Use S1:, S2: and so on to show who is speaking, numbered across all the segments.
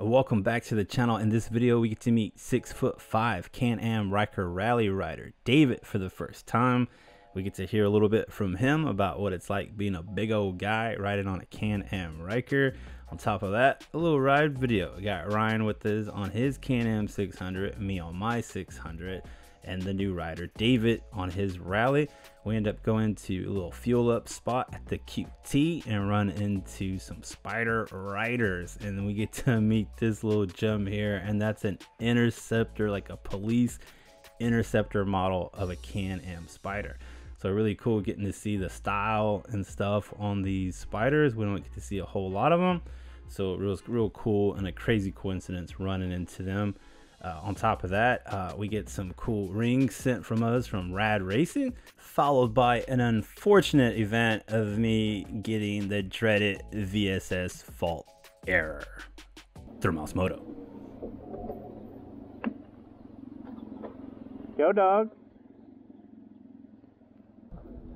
S1: Welcome back to the channel. In this video, we get to meet six foot five Can-Am Ryker rally rider David for the first time. We get to hear a little bit from him about what it's like being a big old guy riding on a Can-Am Ryker. On top of that, a little ride video. We got Ryan with us on his Can-Am 600, me on my 600 and the new rider David on his rally. We end up going to a little fuel up spot at the QT and run into some Spyder riders. And then we get to meet this little gem here, and that's an interceptor, like a police interceptor model of a Can Am Spyder. So really cool getting to see the style and stuff on these Spyders. We don't get to see a whole lot of them. So it was real cool and a crazy coincidence running into them. Uh, on top of that, uh, we get some cool rings sent from us from Rad Racing, followed by an unfortunate event of me getting the dreaded VSS fault error Thrill Mouse Moto.
S2: Yo, dog.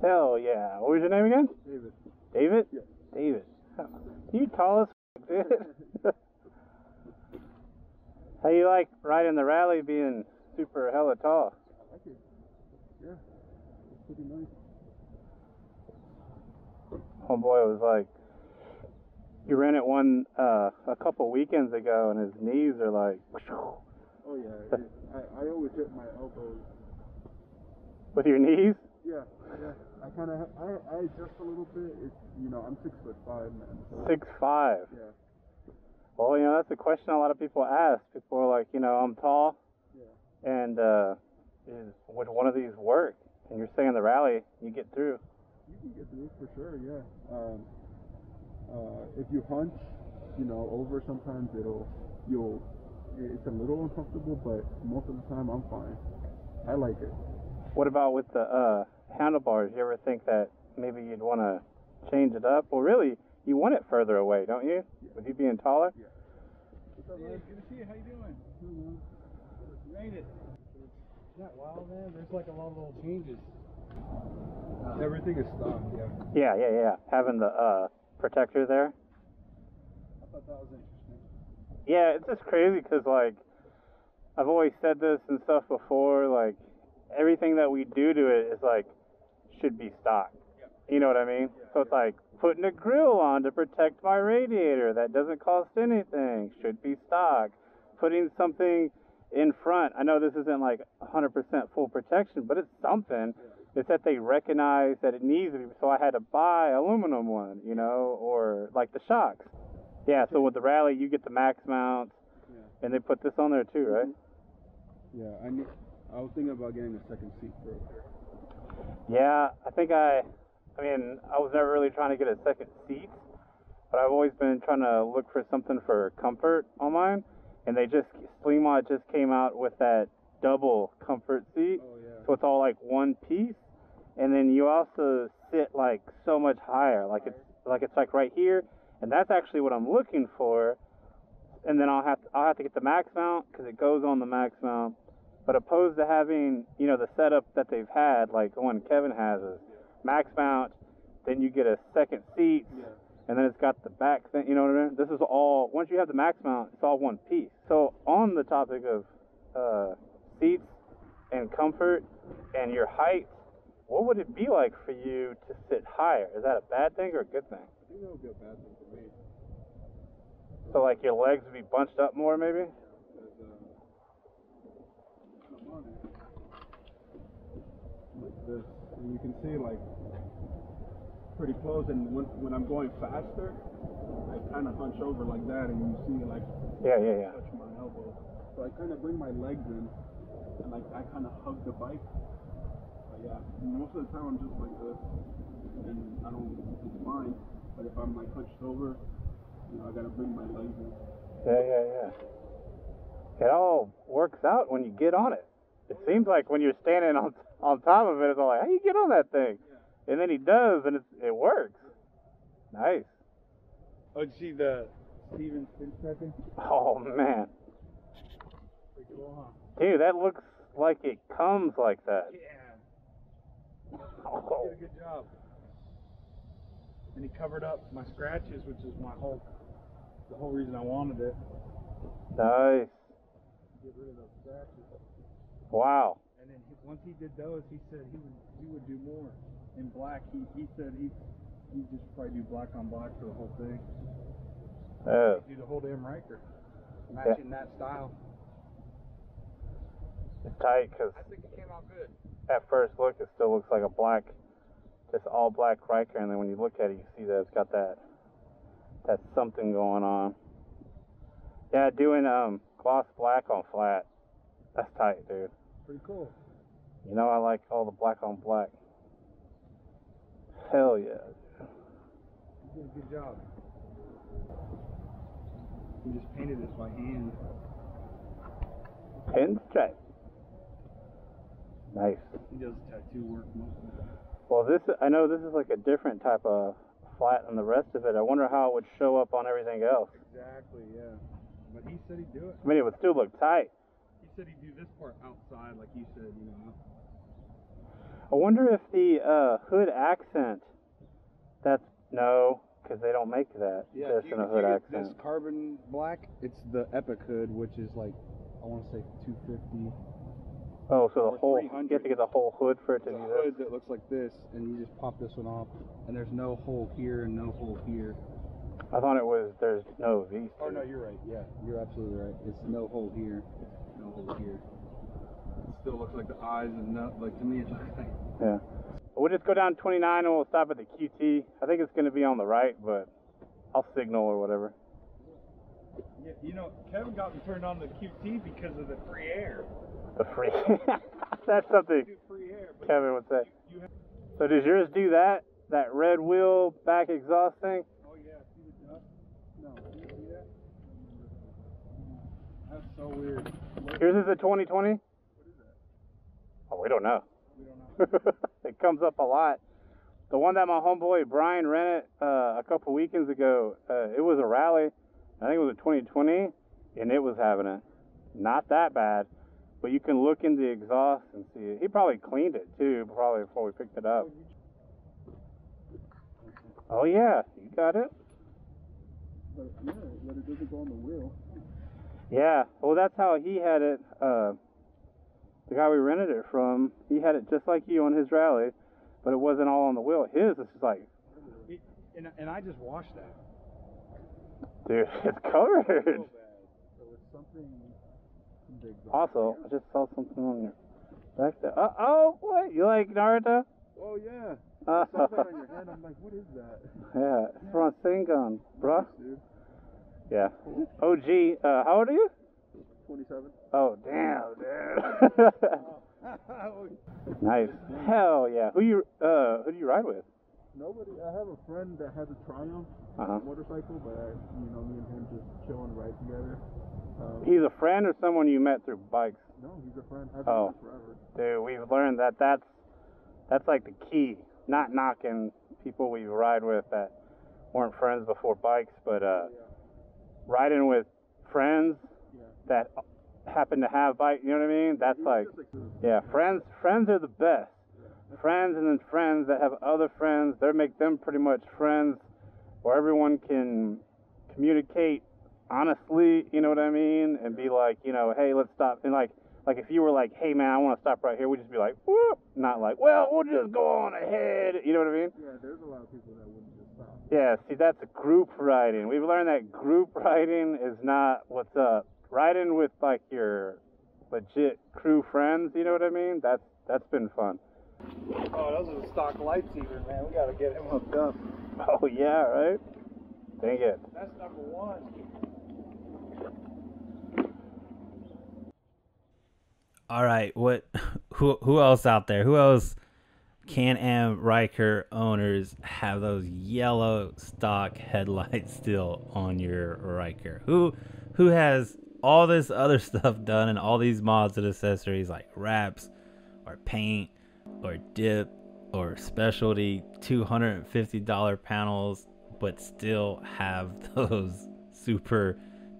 S2: Hell yeah. What was your name again?
S3: David.
S2: David?
S3: Yeah.
S2: David. You tall as f- dude. How you like riding the rally being super hella tall?
S3: I like it. Yeah. It's pretty nice.
S2: Homeboy was like, you ran it one uh, a couple weekends ago, and his knees are like,
S3: Oh yeah. I, I always hit my elbows.
S2: with your knees.
S3: Yeah. Yeah. I kind of I, I adjust a little bit. It's you know I'm six foot five man. So,
S2: Six five.
S3: Yeah.
S2: Well, you know that's a question a lot of people ask. People are like, you know, I'm tall,
S3: Yeah.
S2: and uh, is would one of these work? And you're saying the rally, you get through.
S3: You can get through for sure. Yeah. Um. Uh, if you hunch, you know, over sometimes it'll you'll it's a little uncomfortable, but most of the time I'm fine. I like it.
S2: What about with the uh, handlebars? You ever think that maybe you'd want to change it up? Well, really, you want it further away, don't you? With you being taller.
S3: What's up, man?
S4: Good to see you. How you doing?
S3: Mhm.
S4: You made it.
S3: Yeah, wow, man. There's like a lot of little changes. Everything is stock, yeah.
S2: Yeah, yeah, yeah. Having the uh, protector there.
S3: I thought that was interesting.
S2: Yeah, it's just crazy because like I've always said this and stuff before. Like everything that we do to it is like should be stock. You know what I mean? so it's like putting a grill on to protect my radiator that doesn't cost anything should be stock. Putting something in front. I know this isn't like 100% full protection, but it's something. It's that they recognize that it needs to be. So I had to buy aluminum one, you know, or like the shocks. Yeah. So with the rally, you get the max mounts,
S3: Yeah.
S2: and they put this on there too, mm-hmm. right?
S3: Yeah, I need, I was thinking about getting a second seat for it.
S2: Yeah, I think I, I mean, I was never really trying to get a second seat, but I've always been trying to look for something for comfort on mine, and they just Slimod just came out with that double comfort seat,
S3: Oh yeah.
S2: so it's all like one piece, and then you also sit like so much higher, like it's like it's like right here, and that's actually what I'm looking for, and then I'll have to, I'll have to get the max mount because it goes on the max mount. But opposed to having, you know, the setup that they've had, like the one Kevin has is max mount, then you get a second seat,
S3: Yeah.
S2: and then it's got the back thing, you know what I mean? This is all, once you have the max mount, it's all one piece. So on the topic of uh, seats and comfort and your height, what would it be like for you to sit higher? Is that a bad thing or a good thing?
S3: I think that would be a bad thing for me.
S2: So like your legs would be bunched up more maybe?
S3: Uh, I'm on it. Like this. And you can see, like, pretty close. And when, when I'm going faster, I kind of hunch over like that, and you see, like,
S2: Yeah, yeah, yeah.
S3: touch my elbow. So I kind of bring my legs in, and like I kind of hug the bike. But yeah, most of the time I'm just like this, and I don't. It's fine. But if I'm like hunched over, you know, I gotta bring my legs in.
S2: Yeah, yeah, yeah. It all works out when you get on it. It seems like when you're standing on on top of it, it's all like, how you get on that thing? And then he does, and it's, it works. Nice.
S4: Oh, did you see the Steven spin striking?
S2: Oh man,
S4: Pretty cool,
S2: dude, that looks like it comes like that.
S4: Yeah.
S2: Oh,
S4: Did a good job. And he covered up my scratches, which is my whole, the whole reason I wanted it.
S2: Nice.
S3: Get rid of those scratches.
S2: Wow.
S4: And then he, once he did those, he said he would he would do more in black. He he said he he just probably do black on black for the whole thing.
S2: Yeah.
S4: Do the whole damn Ryker, matching that style.
S2: It's tight because
S4: I think it came out good.
S2: at first look it still looks like a black, just all black Ryker, and then when you look at it, you see that it's got that that something going on. Yeah, doing um gloss black on flat. That's tight, dude.
S4: Pretty cool.
S2: You know I like all the black on black. Hell yeah.
S4: You did a good job. He just painted this by hand.
S2: Pinstripe. Nice.
S4: He does tattoo work mostly.
S2: Well, this I know this is like a different type of flat than the rest of it. I wonder how it would show up on everything else.
S4: Exactly, yeah. But he said he'd do it.
S2: I mean, it would still look tight.
S4: He said he'd do this part outside, like you said, you know.
S2: I wonder if the uh, hood accent. That's no, because they don't make that. just in a hood accent.
S4: this carbon black, it's the Epic hood, which is like, I want to say 250.
S2: Oh, so the whole you have to get the whole hood for it to do this.
S4: hood that looks like this, and you just pop this one off, and there's no hole here and no hole here.
S2: I thought it was there's no V.
S4: Oh no, you're right. Yeah, you're absolutely right. It's no hole here, no hole here. It still looks like the eyes and no, like to me it's like
S2: Yeah. We'll just go down 29 and we'll stop at the QT. I think it's going to be on the right, but I'll signal or whatever.
S4: Yeah, you know, Kevin got me turned on to QT because of the free air.
S2: The free. That's something
S4: free air,
S2: Kevin would say.
S4: you have.
S2: So does yours do that? That red wheel back exhaust thing?
S4: Oh yeah, see the dust? No, see, see that? That's so weird. What,
S2: Yours is a 2020?
S4: What is that?
S2: Oh, we don't know.
S4: We don't know.
S2: it comes up a lot. The one that my homeboy Brian rented uh, a couple weekends ago, uh, it was a rally. I think it was a 2020, and it was having it. Not that bad, but you can look in the exhaust and see it. He probably cleaned it too, probably before we picked it up. Oh yeah, you got it.
S3: But yeah, but it doesn't go on the wheel.
S2: Yeah, well that's how he had it. Uh, the guy we rented it from, he had it just like you on his rally, but it wasn't all on the wheel. His is like,
S4: It, and, and I just washed that.
S2: dude, it's covered.
S3: So it's something in the exhaust.
S2: Also, I just saw something on your back there. Uh oh, what? You like Naruto?
S3: Oh yeah.
S2: Uh,
S3: that on your hand. I'm like, what is that?
S2: yeah, it's from Singon, bruh.
S3: Dude.
S2: Yeah. OG, uh, how old are you?
S3: 27.
S2: Oh, damn, dude. nice. Hell yeah. Who you, uh, who do you ride with?
S3: Nobody. I have a friend that has a Triumph
S2: Uh huh.
S3: motorcycle, but I, you know, me and him just chill and ride together. Um,
S2: He's a friend or someone you met through bikes?
S3: no, he's a friend. I've
S2: Oh.
S3: forever.
S2: Dude, we've learned that that's that's like the key. Not knocking people we ride with that weren't friends before bikes, but uh,
S3: Yeah.
S2: riding with friends. That happen to have bike. You know what I mean? That's like,
S3: just like the-
S2: yeah, friends. Friends are the best. Friends and then friends that have other friends. They make them pretty much friends, where everyone can communicate honestly. You know what I mean? And be like, you know, hey, let's stop. And like, like if you were like, hey man, I want to stop right here, we'd just be like, whoop. Not like, well, we'll just go on ahead. You know what I mean?
S3: yeah, there's a lot of people that wouldn't just stop.
S2: Yeah, see, that's group riding. We've learned that group riding is not what's up. Riding with like your legit crew friends, you know what I mean? That's that's been fun.
S4: Oh, those are the stock lights even, man. We gotta get him hooked up.
S2: Oh yeah, right? Dang it.
S4: That's number one.
S1: All right, what? Who who else out there? Who else? Can Am Ryker owners have those yellow stock headlights still on your Ryker? Who who has all this other stuff done and all these mods and accessories like wraps or paint or dip or specialty $250 panels but still have those super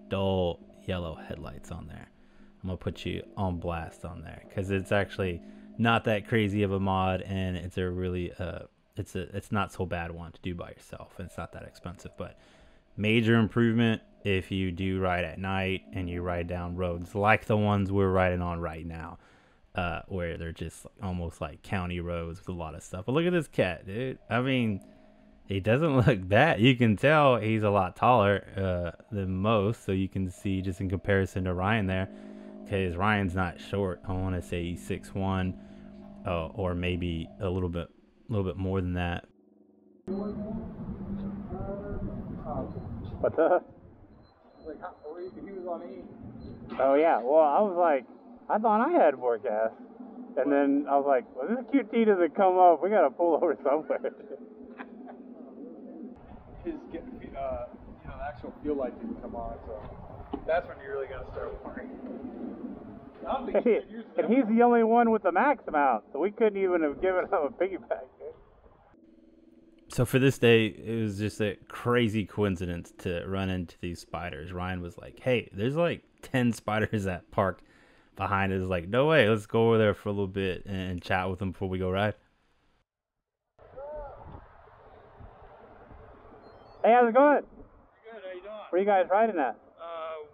S1: dull yellow headlights on there. I'm gonna put you on blast on there because it's actually not that crazy of a mod, and it's a really uh, it's a it's not so bad one to do by yourself, and it's not that expensive. But Major improvement if you do ride at night and you ride down roads like the ones we're riding on right now, uh, where they're just almost like county roads with a lot of stuff. But look at this cat, dude. I mean, he doesn't look bad. You can tell he's a lot taller uh, than most, so you can see just in comparison to Ryan there, because Ryan's not short. I want to say he's six one, uh, or maybe a little bit, a little bit more than that.
S2: What's up?
S4: Like, how, he was on E.
S2: Oh yeah. Well, I was like, I thought I had more gas, and then I was like, well, this QT doesn't come up. We gotta pull over somewhere.
S4: His, uh, you know, the actual fuel light didn't come on, so that's when you really gotta start worrying. I don't think you could use
S2: and he's the only one with the max mount, so we couldn't even have given him a piggyback.
S1: So for this day, it was just a crazy coincidence to run into these Spyders. Ryan was like, "Hey, there's like ten Spyders that parked behind us." Like, no way, let's go over there for a little bit and chat with them before we go ride.
S2: Hey, how's it going?
S5: Good, how you doing?
S2: Where you guys riding at?
S5: Uh,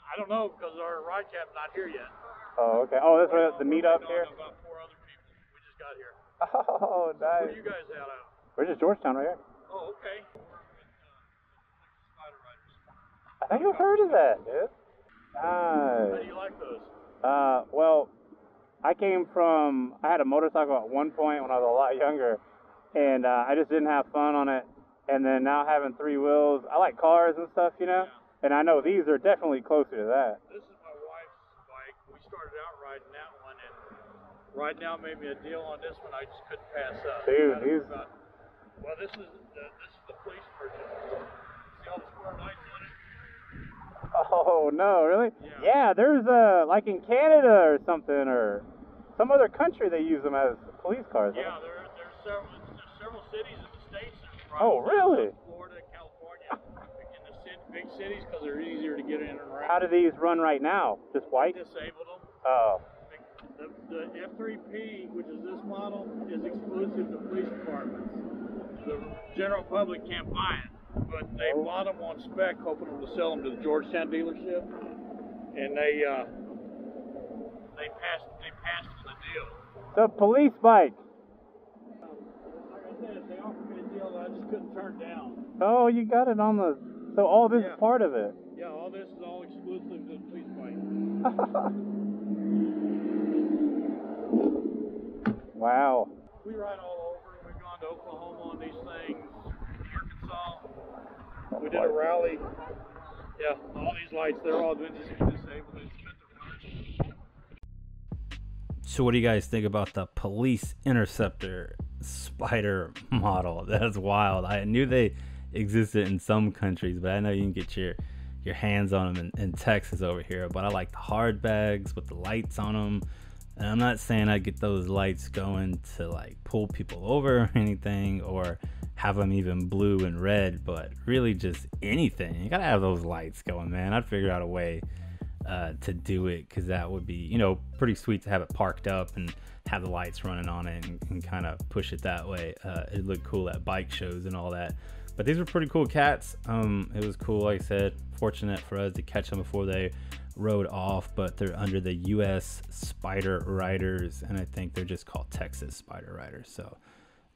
S5: I don't know because our ride cap's not here yet.
S2: Oh, okay. Oh, this is the meetup
S5: Waiting
S2: here.
S5: on About four other people. We just got here.
S2: Oh,
S5: Where
S2: nice.
S5: you guys at? Out?
S2: We're Georgetown right here.
S5: Oh, okay. Uh.
S2: I think I've heard of that, dude.
S5: How
S2: Nice.
S5: do you like those?
S2: Uh, well, I came from. I had a motorcycle at one point when I was a lot younger, and uh, I just didn't have fun on it. And then now having three wheels, I like cars and stuff, you know. Yeah. And I know these are definitely closer to that.
S5: This is my wife's bike. We started out riding that one, and right now made me a deal on this one. I just couldn't pass up.
S2: Dude, these-
S5: well, this is the, this is the police version. See all the square lights on it?
S2: Oh no, really?
S5: Yeah.
S2: there's uh like in Canada or something or some other country they use them as police cars.
S5: Yeah, there, there's several there's several cities in the states
S2: Oh, really?
S5: Florida, California, in the city, big cities because they're easier to get in and around.
S2: How do these run right now? Just white?
S5: disabled them?
S2: Oh.
S5: The, the F3P, which is this model, is exclusive to police departments. The general public can't buy it, but they
S2: Oh.
S5: bought them on spec, hoping to sell them to the Georgetown dealership, and they uh, they passed they passed the deal.
S2: The police bike.
S5: Like I said, they offered me a deal that I just couldn't turn down.
S2: Oh, you got it on the. So all this
S5: Yeah.
S2: is part of it.
S5: Yeah, all this is all exclusive to the police bike.
S2: wow.
S5: We ride all over. We've gone to Oklahoma on these things, Arkansas. We did a rally. Yeah, all these lights, they're all been dis- disabled. They spent the.
S1: So what do you guys think about the police interceptor Spyder model? That's wild. I knew they existed in some countries, but I know you can get your your hands on them in, in Texas over here. But I like the hard bags with the lights on them. And I'm not saying I get those lights going to like pull people over or anything, or have them even blue and red, but really just anything. You gotta have those lights going, man. I'd figure out a way uh, to do it because that would be you know pretty sweet to have it parked up and have the lights running on it and, and kind of push it that way uh, it looked cool at bike shows and all that but these were pretty cool cats um, it was cool like i said fortunate for us to catch them before they rode off but they're under the us Spyder riders and i think they're just called texas Spyder riders so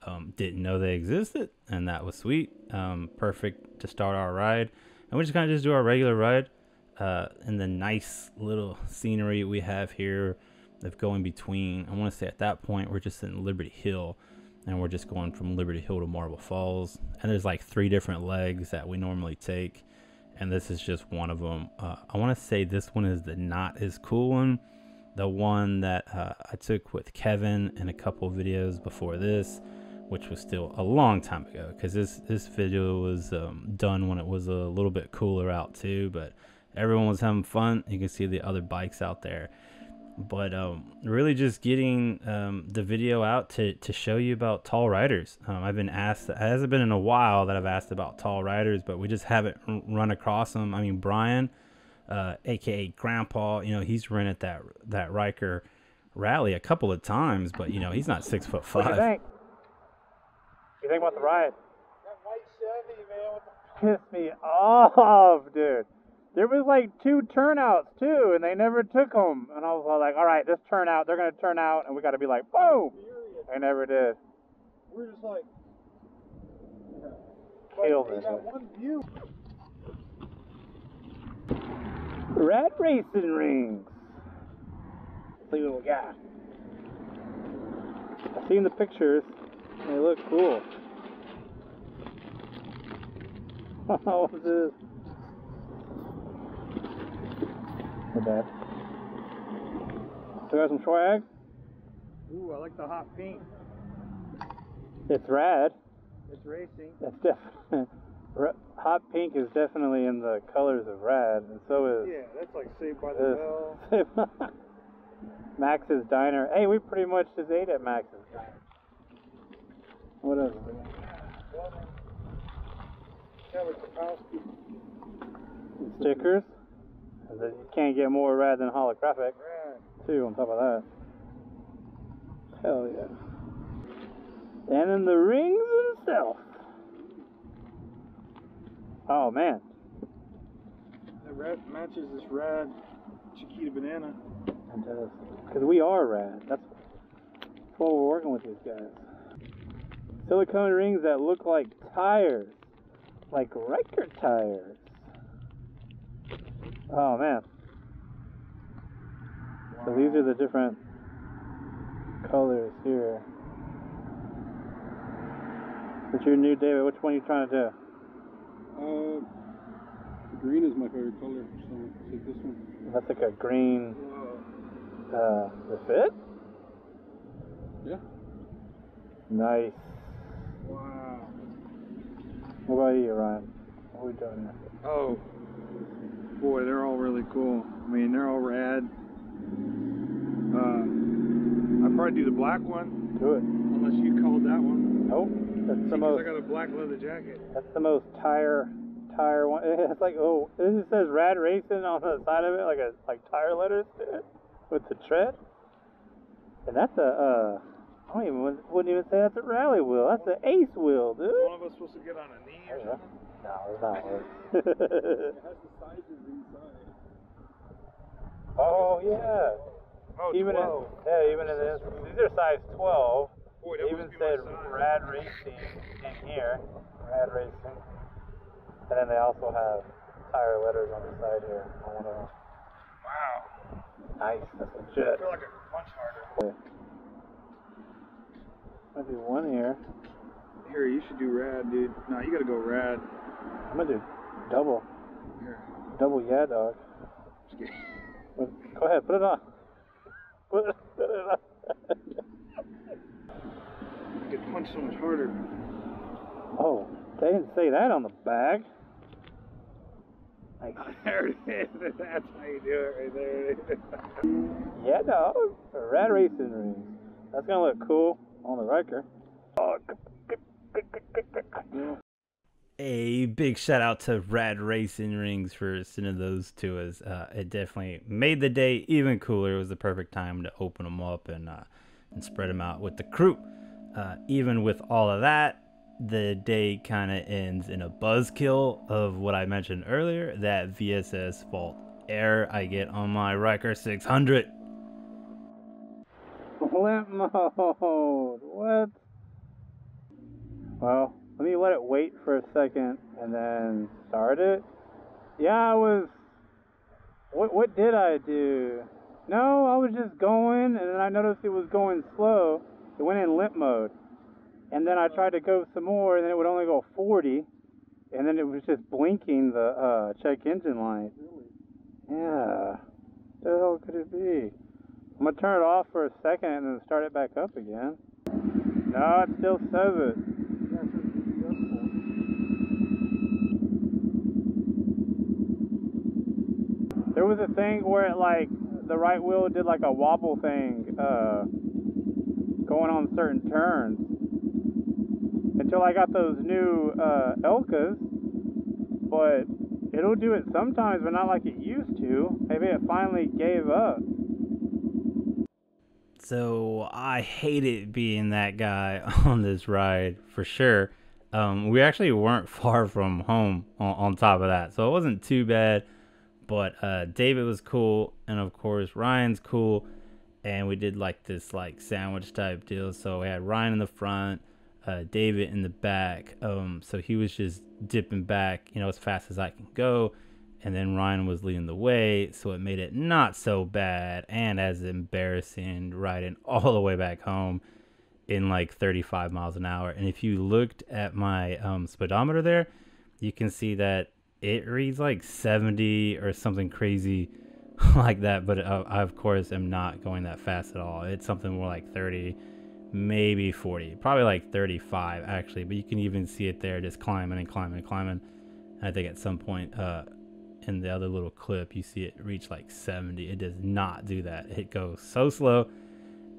S1: um, didn't know they existed and that was sweet um, perfect to start our ride and we just kind of just do our regular ride uh, and the nice little scenery we have here of going between. I want to say at that point we're just in Liberty Hill, and we're just going from Liberty Hill to Marble Falls. And there's like three different legs that we normally take, and this is just one of them. Uh, I want to say this one is the not as cool one, the one that uh, I took with Kevin in a couple videos before this. Which was still a long time ago, because this this video was um, done when it was a little bit cooler out too. But everyone was having fun. You can see the other bikes out there. But um, really just getting um, the video out to, to show you about tall riders. Um, I've been asked, it hasn't been in a while that I've asked about tall riders, but we just haven't run across them. I mean, Brian, uh, aka Grandpa, you know, he's rented that that Ryker rally a couple of times, but you know, he's not six foot
S2: What do you
S1: five.
S2: think? What do you think about the ride?
S4: That white Chevy, man, with the
S2: pissed me off, dude. There was like two turnouts too, and they never took them. And I was all like, all right, this turnout, they're gonna turn out, and we got to be like, boom. They never did.
S4: We're just like,
S2: Killed
S4: they
S2: it.
S4: one view.
S2: Rad Racing Rings. See what we got. I've seen the pictures. They look cool. What's this? Bad. So got some swag.
S4: Ooh, I like the hot pink.
S2: It's rad.
S4: It's racing.
S2: That's definitely hot pink is definitely in the colors of rad, and so is
S4: Yeah, that's like Saved by the. Bell.
S2: Max's Diner. Hey, we pretty much just ate at Max's Diner. What else? Stickers. You can't get more rad than holographic, too, on top of that. Hell yeah. And then the rings himself. Oh, man.
S4: That red matches this rad Chiquita banana.
S2: It does. Because we are rad. That's, what we're working with these guys. Silicone rings that look like tires. Like Ryker tires. Oh man. So these are the different colors here. What's your new David? Which one are you trying to do?
S3: Uh, green is my favorite color, so I'll take this one.
S2: That's like a green uh the fit?
S3: Yeah.
S2: Nice.
S4: Wow.
S2: What about you, Ryan? What are we doing here?
S4: Oh, boy, they're all really cool. I mean, they're all rad. Uh, I'd probably do the black one,
S2: Do it.
S4: unless you called that one.
S2: Nope. That's the
S4: Because
S2: most
S4: I got a black leather jacket.
S2: That's the most tire tire one. It's like oh, this says Rad Racing on the side of it, like a like tire letters with the tread. And that's a uh, I don't even wouldn't even say that's a rally wheel. That's an ace wheel, dude.
S4: Is one of us supposed to get on a knee or something?
S2: No, it's not.
S3: It has the sizes inside.
S2: oh yeah.
S4: Oh,
S2: even
S4: 12.
S2: in yeah, even in this, these are size 12.
S4: Boy, that
S2: even
S4: must
S2: said. Rad Racing in here. Rad Racing. And then they also have tire letters on the side here. on one of them.
S4: Wow.
S2: Nice, that's
S4: I
S2: legit.
S4: feel like I could punch harder.
S2: Might be one here.
S4: Here, you should do rad, dude. No, you gotta go rad.
S2: I'm gonna do double. Double yeah, dog. Go ahead, put it on. Put it, put it on.
S4: I could punch so much harder.
S2: oh, they didn't say that on the bag. Like,
S4: there it is. That's how you do it right there.
S2: yeah, dog. Rad racing rings. That's gonna look cool on the Ryker. Oh,
S1: A big shout out to Rad Racing Rings for sending those to us. Uh, it definitely made the day even cooler. It was the perfect time to open them up and uh, and spread them out with the crew. Uh, even with all of that, the day kind of ends in a buzzkill of what I mentioned earlier that VSS fault error I get on my Ryker 600.
S2: Limp mode. What? Well, let me let it wait for a second and then start it. Yeah, I was. What what did I do? No, I was just going, and then I noticed it was going slow. It went in limp mode, and then I tried to go some more, and then it would only go 40, and then it was just blinking the uh, check engine light. Yeah. What the hell could it be? I'm gonna turn it off for a second and then start it back up again. No, it still says it. There was a thing where it like the right wheel did like a wobble thing, uh, going on certain turns. Until I got those new uh, Elkas, but it'll do it sometimes, but not like it used to. Maybe it finally gave up.
S1: So I hated being that guy on this ride for sure. Um, we actually weren't far from home on, on top of that, so it wasn't too bad. But uh, David was cool, and of course Ryan's cool, and we did like this like sandwich type deal. So we had Ryan in the front, uh, David in the back. Um, so he was just dipping back, you know, as fast as I can go, and then Ryan was leading the way, so it made it not so bad and as embarrassing riding all the way back home in like 35 miles an hour. And if you looked at my um, speedometer there, you can see that it reads like 70 or something crazy like that. But I, of course, am not going that fast at all. It's something more like 30, maybe 40, probably like 35 actually. But you can even see it there just climbing and climbing and climbing. And I think at some point uh, in the other little clip, you see it reach like 70. It does not do that. It goes so slow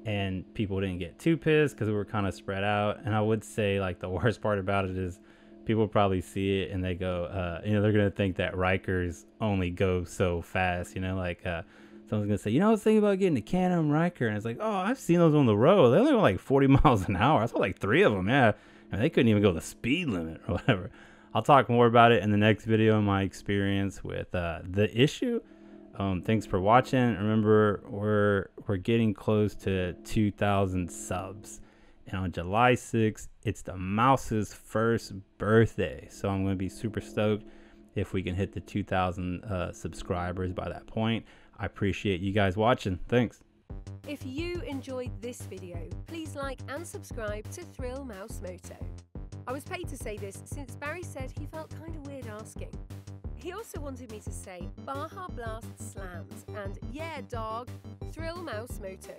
S1: and people didn't get too pissed because we were kind of spread out. And I would say like the worst part about it is people probably see it and they go, uh, you know, they're gonna think that Rykers only go so fast. You know, like uh, someone's gonna say, you know, I was thinking about getting a Can-Am Ryker, and it's like, oh, I've seen those on the road. They only go like 40 miles an hour. I saw like three of them. Yeah, and they couldn't even go the speed limit or whatever. I'll talk more about it in the next video. My experience with uh, the issue. Um, thanks for watching. Remember, we're we're getting close to 2,000 subs, and on July 6th, it's the mouse's first birthday. So I'm going to be super stoked if we can hit the 2,000 uh, subscribers by that point. I appreciate you guys watching. Thanks.
S6: If you enjoyed this video, please like and subscribe to Thrill Mouse Moto. I was paid to say this since Barry said he felt kind of weird asking. He also wanted me to say Baja Blast slams and yeah dog, Thrill Mouse Moto.